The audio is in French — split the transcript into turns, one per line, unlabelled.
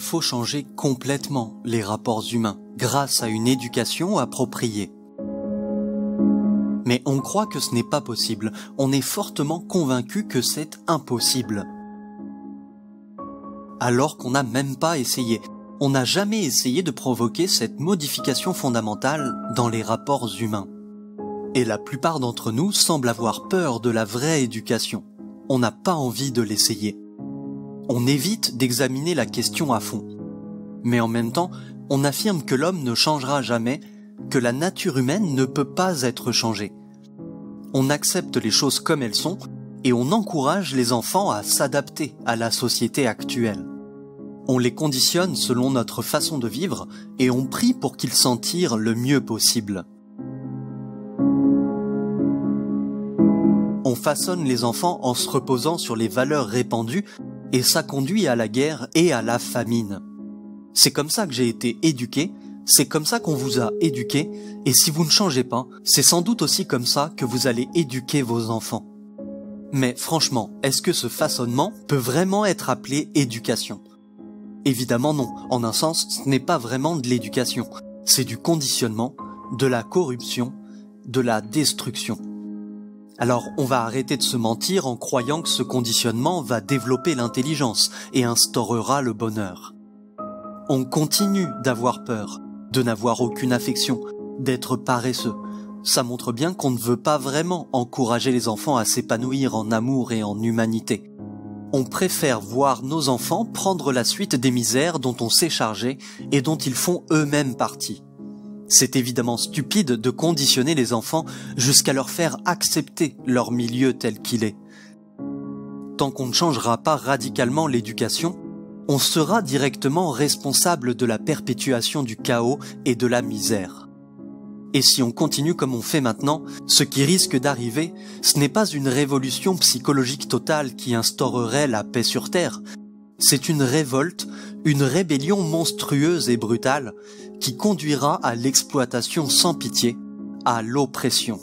faut changer complètement les rapports humains grâce à une éducation appropriée. Mais on croit que ce n'est pas possible, on est fortement convaincu que c'est impossible. Alors qu'on n'a même pas essayé. On n'a jamais essayé de provoquer cette modification fondamentale dans les rapports humains. Et la plupart d'entre nous semblent avoir peur de la vraie éducation. On n'a pas envie de l'essayer. On évite d'examiner la question à fond. Mais en même temps, on affirme que l'homme ne changera jamais, que la nature humaine ne peut pas être changée. On accepte les choses comme elles sont et on encourage les enfants à s'adapter à la société actuelle. On les conditionne selon notre façon de vivre et on prie pour qu'ils s'en tirent le mieux possible. On façonne les enfants en se reposant sur les valeurs répandues et ça conduit à la guerre et à la famine. C'est comme ça que j'ai été éduqué, c'est comme ça qu'on vous a éduqué, et si vous ne changez pas, c'est sans doute aussi comme ça que vous allez éduquer vos enfants. Mais franchement, est-ce que ce façonnement peut vraiment être appelé éducation? Évidemment non, en un sens, ce n'est pas vraiment de l'éducation, c'est du conditionnement, de la corruption, de la destruction. Alors on va arrêter de se mentir en croyant que ce conditionnement va développer l'intelligence et instaurera le bonheur. On continue d'avoir peur, de n'avoir aucune affection, d'être paresseux. Ça montre bien qu'on ne veut pas vraiment encourager les enfants à s'épanouir en amour et en humanité. On préfère voir nos enfants prendre la suite des misères dont on s'est chargé et dont ils font eux-mêmes partie. C'est évidemment stupide de conditionner les enfants jusqu'à leur faire accepter leur milieu tel qu'il est. Tant qu'on ne changera pas radicalement l'éducation, on sera directement responsable de la perpétuation du chaos et de la misère. Et si on continue comme on fait maintenant, ce qui risque d'arriver, ce n'est pas une révolution psychologique totale qui instaurerait la paix sur Terre, c'est une révolte, une rébellion monstrueuse et brutale qui conduira à l'exploitation sans pitié, à l'oppression.